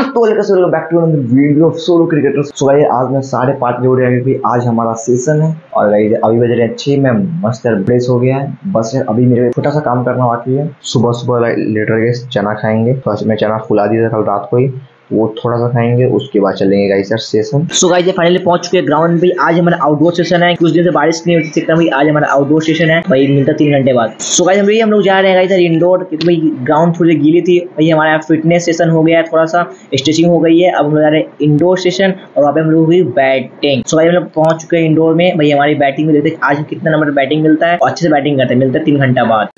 तो welcome back to video of solo cricketer so guys आज मैं साढ़े पाँच बजे उठ गया आज हमारा सेशन है। और गाइस अभी बज रहे हैं छः मैं मस्त ब्रेस हो गया है। बस अभी मेरे छोटा सा काम करना बाकी है। सुबह सुबह लेटर गए चना खाएँगे। तो मैं चना फुला दिया था कल रात को ही। वो थोड़ा सा खाएँगे उसके बाद चलेंगे guys sir session so guys ये फाइनली पहुँच चुके हैं ग्राउंड पे। आज हमारा आउटडोर सेशन है। कुछ दिन से बारिश नहीं होती थी भाई आज हमारा आउटडोर सेशन है। भाई मिलता तीन घंटे बाद। सो गाइस हम भी हम लोग जा रहे हैं गाइस इंडोर क्योंकि भाई ग्राउंड थोड़ी गीली थी। भाई हमारा फिटनेस सेशन हो गया है थोड़ा सा। स्ट्रेचिंग हो गई है। अब हम लोग जा रहे हैं इंडोर सेशन और वहाँ पे हम लोग हुई बैटिंग सो भाई हम लोग पहुँच चुके हैं इंडोर में। भाई हमारी बैटिंग में देखते आज कितना नंबर बैटिंग मिलता है? और अच्छे से बैटिंग करते हैं। मिलता है तीन घंटा बाद।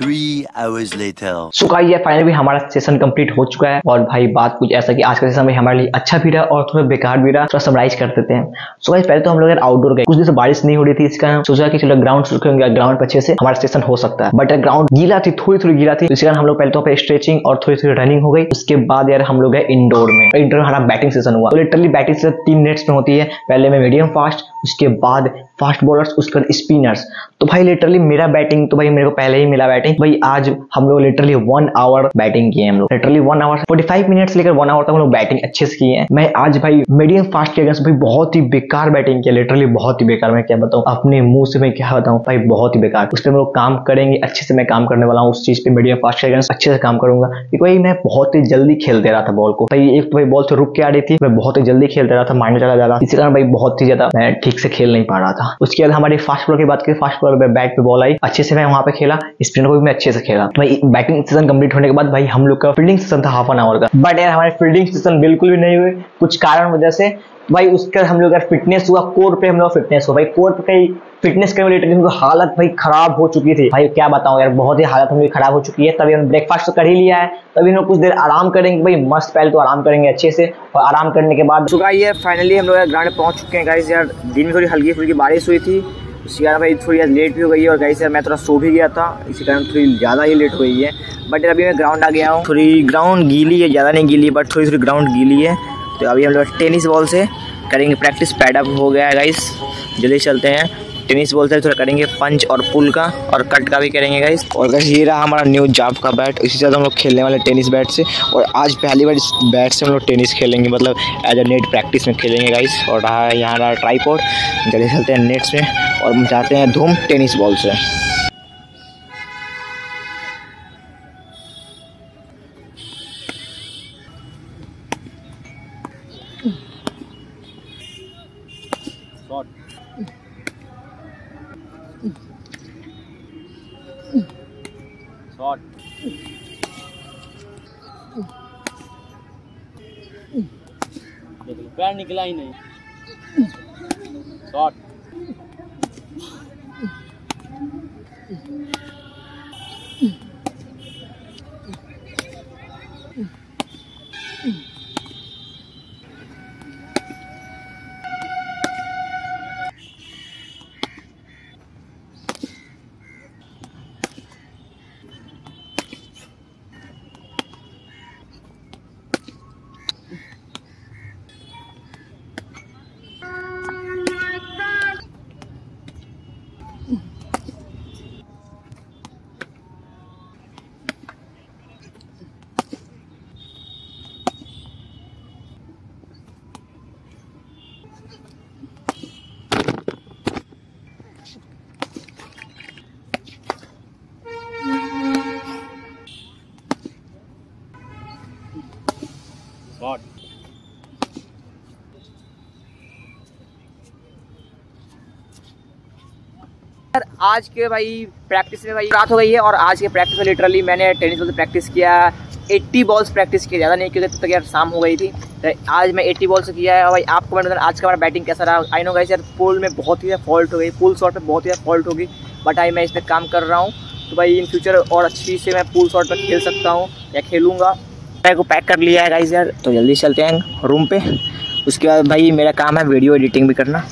सो गाइस ये फाइनली हमारा सेशन कंप्लीट हो चुका है। और भाई बात कुछ ऐसा की आज का सेशन भाई हमारे लिए अच्छा भी रहा और थोड़ा बेकार भी रहा, थोड़ा समराइज कर देते हैं। सो गाइस पहले तो हम लोग आउटडोर गए, कुछ दिन से बारिश नहीं हो रही थी, इसका सोचा कि चलो ग्राउंड होंगे ग्राउंड पर अच्छे से हमारा स्टेशन हो सकता है। बट ग्राउंड गीला थी थोड़ी थोड़ी गीला थी इसके कारण हम लोग पहले तो स्ट्रेचिंग और थोड़ी थोड़ी रनिंग हो गई। उसके बाद यार हम लोग गए इंडोर में। इंडोर में हमारा बैटिंग सेशन हुआ। लिटरली बैटिंग सेशन तीन मिनट्स में होती है। पहले में मीडियम फास्ट उसके बाद फास्ट बॉलर्स उसके बाद स्पिनर्स तो भाई लिटरली मेरा बैटिंग तो भाई मेरे को पहले ही मिला बैटिंग भाई आज हम लोग लिटरली वन आवर बैटिंग किए हम लोग। Literally one hour forty five minutes लेकर वन आवर तक हम लोग बैटिंग अच्छे से किए हैं। मैं आज भाई मीडियम फास्ट के अगेंस्ट भाई बहुत ही बेकार बैटिंग किया लिटरली बहुत ही बेकार, मैं क्या बताऊँ? अपने मुँह से मैं क्या बताऊँ? भाई बहुत ही बेकार। उस पर हम लोग काम करेंगे, अच्छे से मैं काम करने वाला हूँ, उस चीज़ पे मीडियम फास्ट के अगेंस्ट अच्छे से काम करूँगा। क्योंकि भाई मैं बहुत ही जल्दी खेल दे रहा था बॉल को। भाई एक तो भाई बॉल से रुक के आ रही थी, मैं बहुत ही जल्दी खेल दे रहा था माइंड चला जा रहा इसी कारण भाई बहुत ही ज़्यादा मैं ठीक से खेल नहीं पा रहा था। उसके बाद हमारी फास्ट बॉलर की बात करें फास्ट बॉलर बैट पे बॉल आई, अच्छे से मैं वहाँ पे खेला स्पिनर को भी मैं अच्छे से खेला। भाई बैटिंग सीज़न कंप्लीट होने के बाद भाई हम लोग का फील्डिंग सीज़न था हाफ़ एन आवर का। बट यार, हमारे फील्डिंग सीज़न बिल्कुल भी नहीं हुए। कुछ कारण वजह से, भाई उसका हम लोग का फिटनेस हुआ कोर पे हम लोग फिटनेस हुआ। भाई कोर पे कहीं फिटनेस के रिलेटेड हालत भाई खराब हो चुकी थी। भाई क्या बताऊँ यार, बहुत ही हालत हमारी खराब हो चुकी है। तभी हम ब्रेकफास्ट तो कर ही लिया है। तभी हम लोग कुछ देर आराम करेंगे। भाई मस्त पहले तो आराम करेंगे अच्छे से। और आराम करने के बाद चुका ये फाइनली हम लोग ग्राउंड पहुँच चुके हैं गाइस यार दिन में थोड़ी हल्की फुल्की बारिश हुई थी। उसके कारण भाई थोड़ी लेट भी हो गई है और गाइस यार मैं थोड़ा सो भी गया था, इसी कारण थोड़ी ज़्यादा ही लेट हो गई है। बट अभी मैं ग्राउंड आ गया हूँ। थोड़ी ग्राउंड गीली है, ज़्यादा नहीं गीली बट थोड़ी थोड़ी ग्राउंड गीली है। तो अभी हम लोग टेनिस बॉल से करेंगे प्रैक्टिस पैडअप हो गया है गाइस जल्दी चलते हैं। टेनिस बॉल से थोड़ा करेंगे पंच और पुल का और कट का भी करेंगे गाइस और गाइस ये रहा हमारा न्यू जाप का बैट इसी से हम लोग खेलने वाले टेनिस बैट से। और आज पहली बार इस बैट से हम लोग टेनिस खेलेंगे। मतलब एज अ नेट प्रैक्टिस में खेलेंगे गाइस और रहा यहाँ रहा ट्राईपोर्ड जल्दी खेलते हैं नेट्स में और हम चाहते हैं धूम टेनिस बॉल से। लो पैर निकला ही नहीं। शॉट गॉड आज के भाई प्रैक्टिस में भाई रात हो गई है और आज के प्रैक्टिस में लिटरली मैंने टेनिस बॉल से प्रैक्टिस किया 80 बॉल्स प्रैक्टिस किया ज़्यादा नहीं क्योंकि तब तो तक यार शाम हो गई थी। तो आज मैं 80 बॉल से किया है और भाई आपको मैं आज का हमारा बैटिंग कैसा रहा? आई नो गाइस यार पुल में बहुत ही फॉल्ट हो गई पुल शॉट में बहुत ही फॉल्ट होगी बट आई मैं इस पर काम कर रहा हूँ। तो भाई इन फ्यूचर और अच्छी से मैं पुल शॉट पर खेल सकता हूँ या खेलूँगा। बैग को पैक कर लिया है गाइज़ यार। तो जल्दी चलते हैं रूम पे। उसके बाद भाई मेरा काम है वीडियो एडिटिंग भी करना।